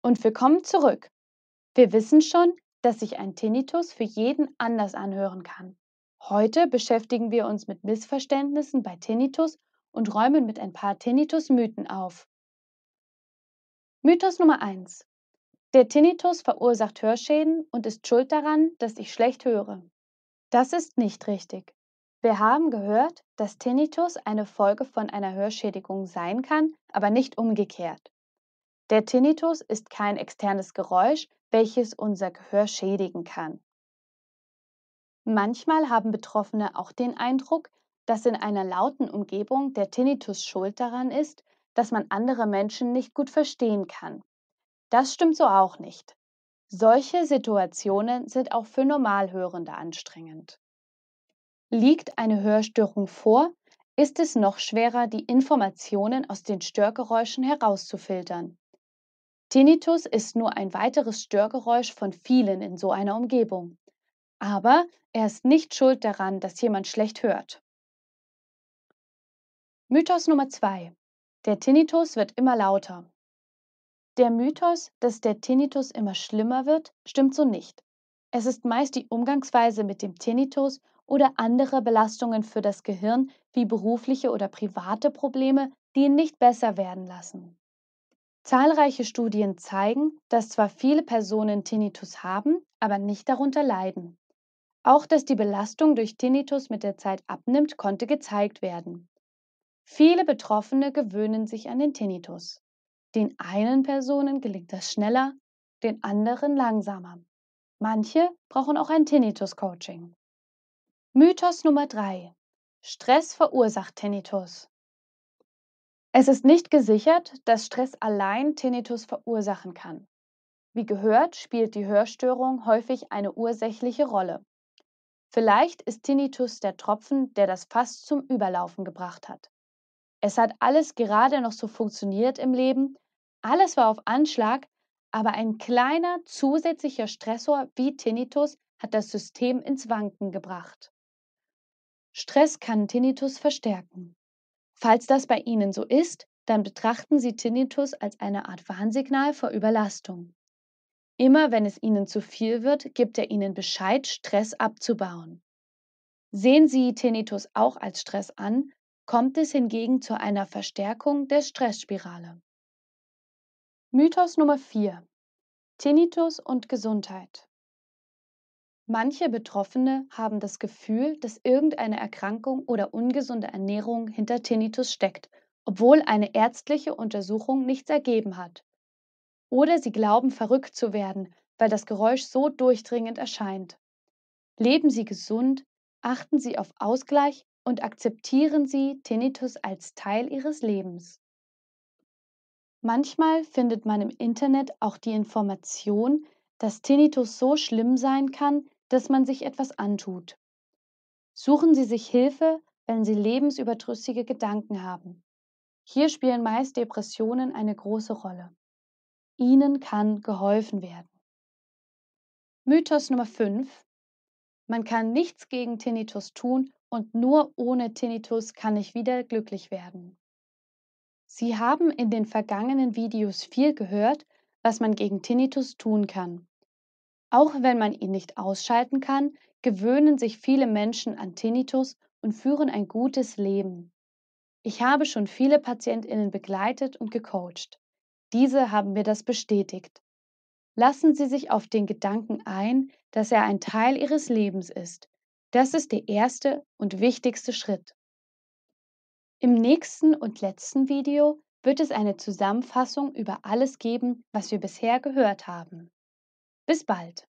Und willkommen zurück. Wir wissen schon, dass sich ein Tinnitus für jeden anders anhören kann. Heute beschäftigen wir uns mit Missverständnissen bei Tinnitus und räumen mit ein paar Tinnitus-Mythen auf. Mythos Nummer 1. Der Tinnitus verursacht Hörschäden und ist schuld daran, dass ich schlecht höre. Das ist nicht richtig. Wir haben gehört, dass Tinnitus eine Folge von einer Hörschädigung sein kann, aber nicht umgekehrt. Der Tinnitus ist kein externes Geräusch, welches unser Gehör schädigen kann. Manchmal haben Betroffene auch den Eindruck, dass in einer lauten Umgebung der Tinnitus schuld daran ist, dass man andere Menschen nicht gut verstehen kann. Das stimmt so auch nicht. Solche Situationen sind auch für Normalhörende anstrengend. Liegt eine Hörstörung vor, ist es noch schwerer, die Informationen aus den Störgeräuschen herauszufiltern. Tinnitus ist nur ein weiteres Störgeräusch von vielen in so einer Umgebung. Aber er ist nicht schuld daran, dass jemand schlecht hört. Mythos Nummer 2. Der Tinnitus wird immer lauter. Der Mythos, dass der Tinnitus immer schlimmer wird, stimmt so nicht. Es ist meist die Umgangsweise mit dem Tinnitus oder andere Belastungen für das Gehirn wie berufliche oder private Probleme, die ihn nicht besser werden lassen. Zahlreiche Studien zeigen, dass zwar viele Personen Tinnitus haben, aber nicht darunter leiden. Auch dass die Belastung durch Tinnitus mit der Zeit abnimmt, konnte gezeigt werden. Viele Betroffene gewöhnen sich an den Tinnitus. Den einen Personen gelingt das schneller, den anderen langsamer. Manche brauchen auch ein Tinnitus-Coaching. Mythos Nummer 3. Stress verursacht Tinnitus. Es ist nicht gesichert, dass Stress allein Tinnitus verursachen kann. Wie gehört, spielt die Hörstörung häufig eine ursächliche Rolle. Vielleicht ist Tinnitus der Tropfen, der das Fass zum Überlaufen gebracht hat. Es hat alles gerade noch so funktioniert im Leben, alles war auf Anschlag, aber ein kleiner zusätzlicher Stressor wie Tinnitus hat das System ins Wanken gebracht. Stress kann Tinnitus verstärken. Falls das bei Ihnen so ist, dann betrachten Sie Tinnitus als eine Art Warnsignal vor Überlastung. Immer wenn es Ihnen zu viel wird, gibt er Ihnen Bescheid, Stress abzubauen. Sehen Sie Tinnitus auch als Stress an, kommt es hingegen zu einer Verstärkung der Stressspirale. Mythos Nummer 4. Tinnitus und Gesundheit. Manche Betroffene haben das Gefühl, dass irgendeine Erkrankung oder ungesunde Ernährung hinter Tinnitus steckt, obwohl eine ärztliche Untersuchung nichts ergeben hat. Oder sie glauben verrückt zu werden, weil das Geräusch so durchdringend erscheint. Leben Sie gesund, achten Sie auf Ausgleich und akzeptieren Sie Tinnitus als Teil Ihres Lebens. Manchmal findet man im Internet auch die Information, dass Tinnitus so schlimm sein kann, dass man sich etwas antut. Suchen Sie sich Hilfe, wenn Sie lebensüberdrüssige Gedanken haben. Hier spielen meist Depressionen eine große Rolle. Ihnen kann geholfen werden. Mythos Nummer 5. Man kann nichts gegen Tinnitus tun und nur ohne Tinnitus kann ich wieder glücklich werden. Sie haben in den vergangenen Videos viel gehört, was man gegen Tinnitus tun kann. Auch wenn man ihn nicht ausschalten kann, gewöhnen sich viele Menschen an Tinnitus und führen ein gutes Leben. Ich habe schon viele Patientinnen begleitet und gecoacht. Diese haben mir das bestätigt. Lassen Sie sich auf den Gedanken ein, dass er ein Teil Ihres Lebens ist. Das ist der erste und wichtigste Schritt. Im nächsten und letzten Video wird es eine Zusammenfassung über alles geben, was wir bisher gehört haben. Bis bald!